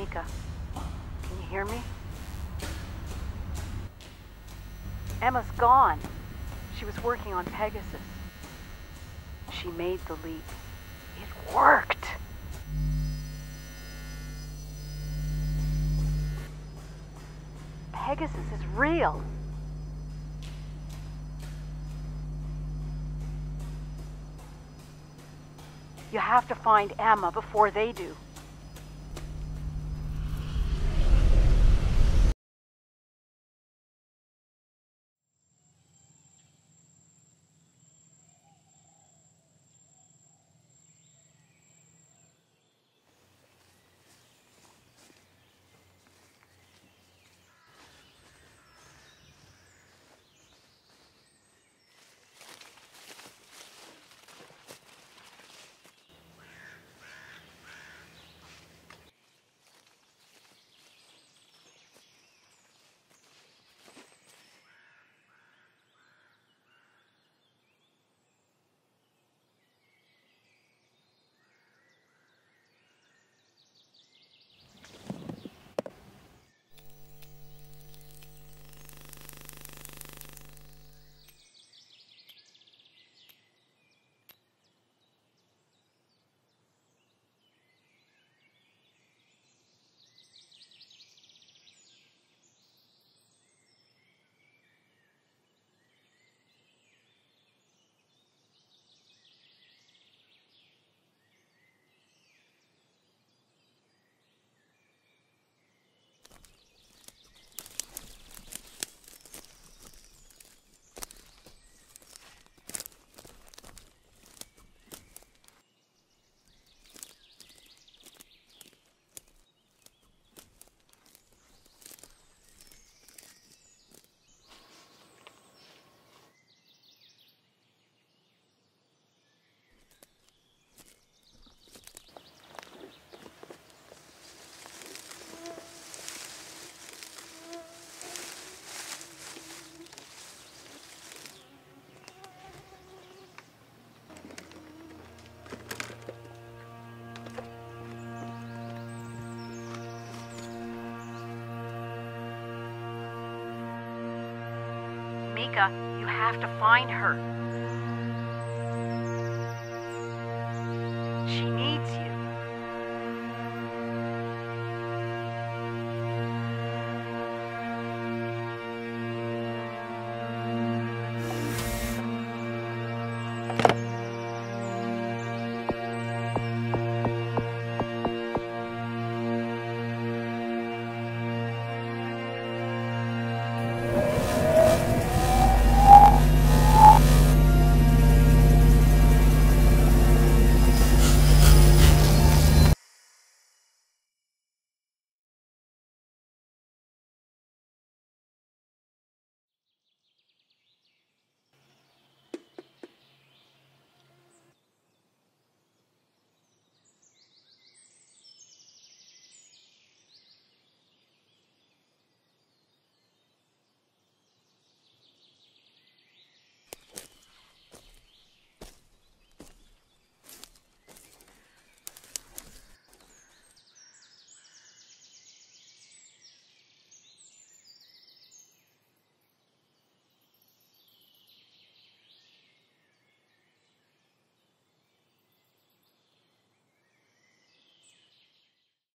Mika, can you hear me? Emma's gone. She was working on Pegasus. She made the leap. It worked! Pegasus is real. You have to find Emma before they do. Mika, you have to find her.